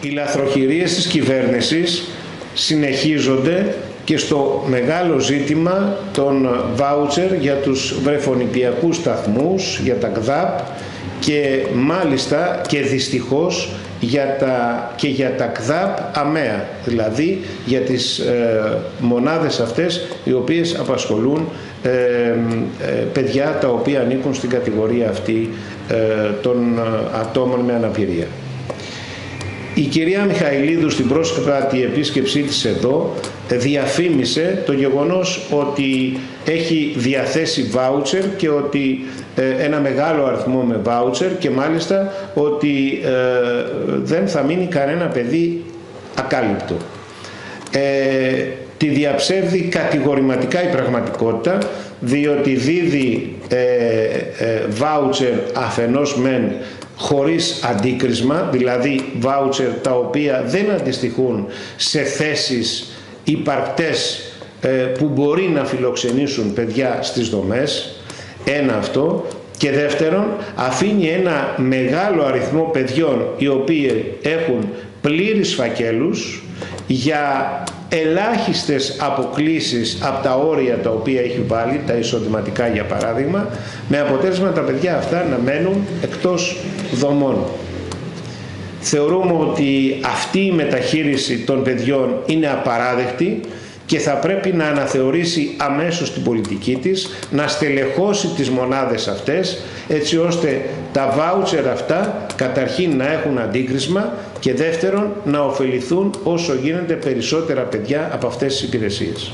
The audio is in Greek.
Οι λαθροχειρίες της κυβέρνησης συνεχίζονται και στο μεγάλο ζήτημα των βάουτσερ για τους βρεφονιπιακούς σταθμούς, για τα ΚΔΑΠ και μάλιστα και δυστυχώς για τα, και για τα ΚΔΑΠ αμαία, δηλαδή για τις ε, μονάδες αυτές οι οποίες απασχολούν ε, ε, παιδιά τα οποία ανήκουν στην κατηγορία αυτή των ατόμων με αναπηρία. Η κυρία Μιχαηλίδου στην πρόσφατη επίσκεψή της εδώ διαφήμισε το γεγονός ότι έχει διαθέσει βάουτσερ και ότι ε, ένα μεγάλο αριθμό με βάουτσερ και μάλιστα ότι ε, δεν θα μείνει κανένα παιδί ακάλυπτο. Ε, τη διαψεύδει κατηγορηματικά η πραγματικότητα διότι δίδει βάουτσερ αφενός μεν χωρίς αντίκρισμα, δηλαδή βάουτσερ τα οποία δεν αντιστοιχούν σε θέσεις υπαρκτές που μπορεί να φιλοξενήσουν παιδιά στις δομές ένα αυτό. Και δεύτερον, αφήνει ένα μεγάλο αριθμό παιδιών οι οποίοι έχουν πλήρεις φακέλους για ελάχιστες αποκλίσεις από τα όρια τα οποία έχει βάλει, τα εισοδηματικά για παράδειγμα, με αποτέλεσμα τα παιδιά αυτά να μένουν εκτός δομών. Θεωρούμε ότι αυτή η μεταχείριση των παιδιών είναι απαράδεκτη και θα πρέπει να αναθεωρήσει αμέσως την πολιτική της, να στελεχώσει τις μονάδες αυτές, έτσι ώστε τα βάουτσερ αυτά καταρχήν να έχουν αντίκρισμα και δεύτερον να ωφεληθούν όσο γίνεται περισσότερα παιδιά από αυτές τις υπηρεσίες.